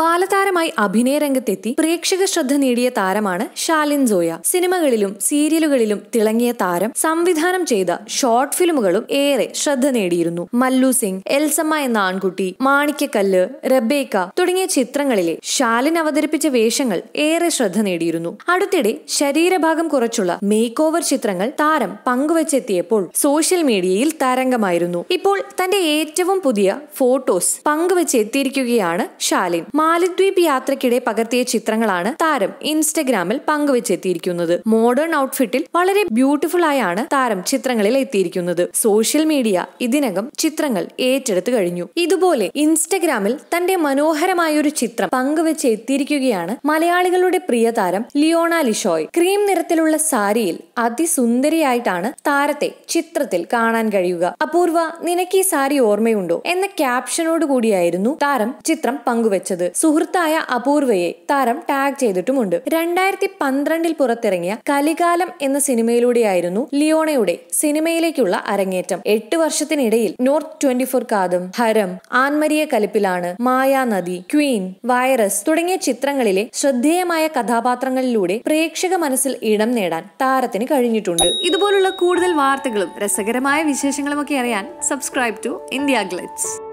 ബാലതാരമായി അഭിനയ രംഗത്തെത്തി പ്രേക്ഷക ശ്രദ്ധ നേടിയ താരമാണ് ഷാലിൻ സോയ. സിനിമകളിലും സീരിയലുകളിലും തിളങ്ങിയ താരം സംവിധാനം ചെയ്ത ഷോർട്ട് ഫിലിമുകളും ഏറെ ശ്രദ്ധ നേടിയിരുന്നു. മല്ലു സിംഗ് എൽസമ്മ എന്ന ആൺകുട്ടി മാണിക്യക്കല്ല് റബേക്ക തുടങ്ങിയ ചിത്രങ്ങളിലെ ഷാലിൻ അവതരിപ്പിച്ച വേഷങ്ങൾ ഏറെ ശ്രദ്ധ നേടിയിരുന്നു. അടുത്തിടെ ശരീരഭാഗം കുറച്ചുള്ള മേക്ക് ഓവർ ചിത്രങ്ങൾ താരം പങ്കുവച്ചെത്തിയപ്പോൾ സോഷ്യൽ മീഡിയയിൽ തരംഗമായിരുന്നു. ഇപ്പോൾ തന്റെ ഏറ്റവും പുതിയ ഫോട്ടോസ് പങ്കുവച്ചെത്തിയിരിക്കുകയാണ് ഷാലിൻ മാലിദ്വീപ് യാത്രയ്ക്കിടെ പകർത്തിയ ചിത്രങ്ങളാണ് താരം ഇൻസ്റ്റഗ്രാമിൽ പങ്കുവച്ചെത്തിയിരിക്കുന്നത്. മോഡേൺ ഔട്ട്ഫിറ്റിൽ വളരെ ബ്യൂട്ടിഫുൾ ആയാണ് താരം ചിത്രങ്ങളിൽ എത്തിയിരിക്കുന്നത്. സോഷ്യൽ മീഡിയ ഇതിനകം ചിത്രങ്ങൾ ഏറ്റെടുത്തു കഴിഞ്ഞു. ഇതുപോലെ ഇൻസ്റ്റഗ്രാമിൽ തന്റെ മനോഹരമായ ഒരു ചിത്രം പങ്കുവെച്ച് എത്തിയിരിക്കുകയാണ് മലയാളികളുടെ പ്രിയ താരം ലിയോണ ലിഷോയ്. ക്രീം നിറത്തിലുള്ള സാരിയിൽ അതിസുന്ദരിയായിട്ടാണ് താരത്തെ ചിത്രത്തിൽ കാണാൻ കഴിയുക. അപൂർവ നിനക്ക് ഈ സാരി ഓർമ്മയുണ്ടോ? എന്ന ക്യാപ്ഷനോട് കൂടിയായിരുന്നു താരം ചിത്രം പങ്കുവച്ചത്. സുഹൃത്തായ അപൂർവയെ താരം ടാഗ് ചെയ്തിട്ടുമുണ്ട്. രണ്ടായിരത്തി പന്ത്രണ്ടിൽ പുറത്തിറങ്ങിയ കലികാലം എന്ന സിനിമയിലൂടെയായിരുന്നു ലിയോണയുടെ സിനിമയിലേക്കുള്ള അരങ്ങേറ്റം. എട്ട് വർഷത്തിനിടയിൽ നോർത്ത് ട്വന്റി ഫോർ കാതും ഹരം ആൻമരിയ കലിപ്പിലാണ് മായാ നദി ക്വീൻ വൈറസ് തുടങ്ങിയ ചിത്രങ്ങളിലെ ശ്രദ്ധേയമായ കഥാപാത്രങ്ങളിലൂടെ പ്രേക്ഷക മനസ്സിൽ ഇടം നേടാൻ താരത്തിന് കഴിഞ്ഞിട്ടുണ്ട്. ഇതുപോലുള്ള കൂടുതൽ വാർത്തകളും രസകരമായ വിശേഷങ്ങളും ഒക്കെ അറിയാൻ സബ്സ്ക്രൈബ് ടു ഇന്ത്യ ഗ്ലിറ്റ്സ്